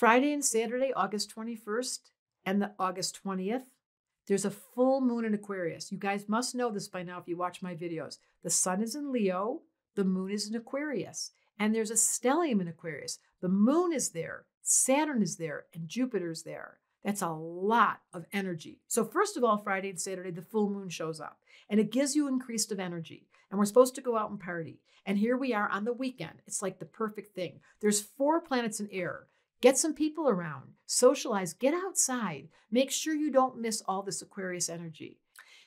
Friday and Saturday, August 21st and the August 20th, there's a full moon in Aquarius. You guys must know this by now if you watch my videos. The sun is in Leo, the moon is in Aquarius, and there's a stellium in Aquarius. The moon is there, Saturn is there, and Jupiter's there. That's a lot of energy. So, first of all, Friday and Saturday, the full moon shows up and it gives you increased of energy. And we're supposed to go out and party. And here we are on the weekend. It's like the perfect thing. There's four planets in air. Get some people around, socialize, get outside. Make sure you don't miss all this Aquarius energy.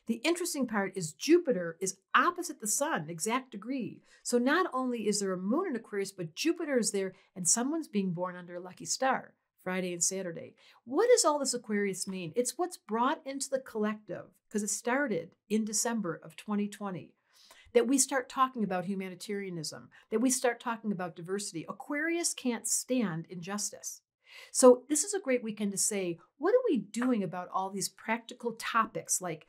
The interesting part is Jupiter is opposite the sun, exact degree. So not only is there a moon in Aquarius, but Jupiter is there and someone's being born under a lucky star. Friday and Saturday. What does all this Aquarius mean? It's what's brought into the collective because it started in December of 2020 that we start talking about humanitarianism, that we start talking about diversity. Aquarius can't stand injustice. So, this is a great weekend to say, what are we doing about all these practical topics like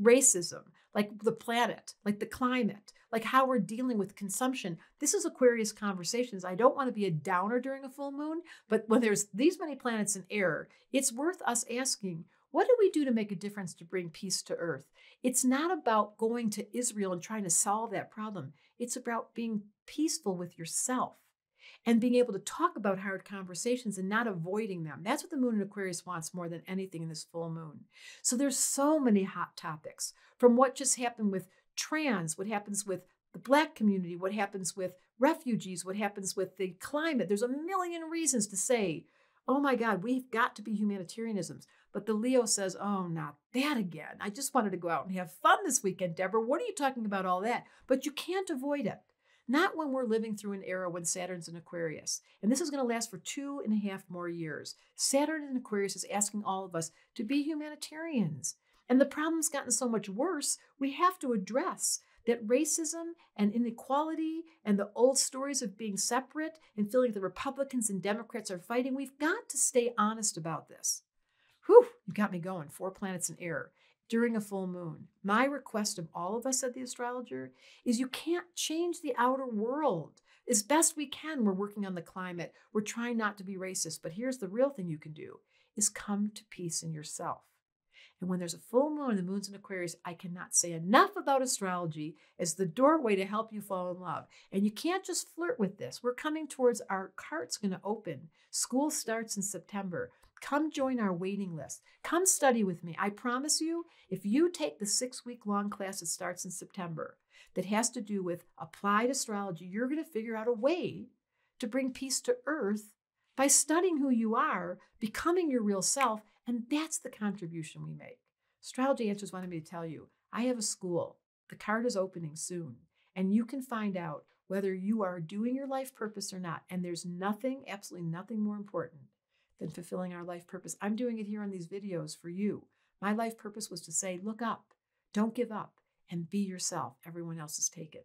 racism, like the planet, like the climate, like how we're dealing with consumption? This is Aquarius conversations. I don't want to be a downer during a full moon, but when there's these many planets in air, it's worth us asking what do we do to make a difference to bring peace to earth? It's not about going to Israel and trying to solve that problem. It's about being peaceful with yourself and being able to talk about hard conversations and not avoiding them. That's what the moon in Aquarius wants more than anything in this full moon. So there's so many hot topics from what just happened with trans, what happens with the black community, what happens with refugees, what happens with the climate. There's a million reasons to say, oh my God, we've got to be humanitarianisms. But the Leo says, oh, not that again. I just wanted to go out and have fun this weekend, Debra. What are you talking about all that? But you can't avoid it. Not when we're living through an era when Saturn's in Aquarius. And this is going to last for two and a half more years. Saturn in Aquarius is asking all of us to be humanitarians. And the problem's gotten so much worse, we have to address that racism and inequality and the old stories of being separate and feeling the Republicans and Democrats are fighting, we've got to stay honest about this. You got me going. Four planets in air during a full moon. My request of all of us, said the astrologer, is you can't change the outer world. As best we can, we're working on the climate. We're trying not to be racist. But here's the real thing you can do is come to peace in yourself. And when there's a full moon and the moon's in Aquarius, I cannot say enough about astrology as the doorway to help you fall in love. And you can't just flirt with this. We're coming towards our cart's going to open. School starts in September. Come join our waiting list. Come study with me. I promise you, if you take the six week long class that starts in September that has to do with applied astrology, you're going to figure out a way to bring peace to earth by studying who you are, becoming your real self, and that's the contribution we make. Astrology Answers wanted me to tell you I have a school. The card is opening soon, and you can find out whether you are doing your life purpose or not. And there's nothing, absolutely nothing more important than fulfilling our life purpose. I'm doing it here on these videos for you. My life purpose was to say, look up, don't give up, and be yourself. Everyone else is taken.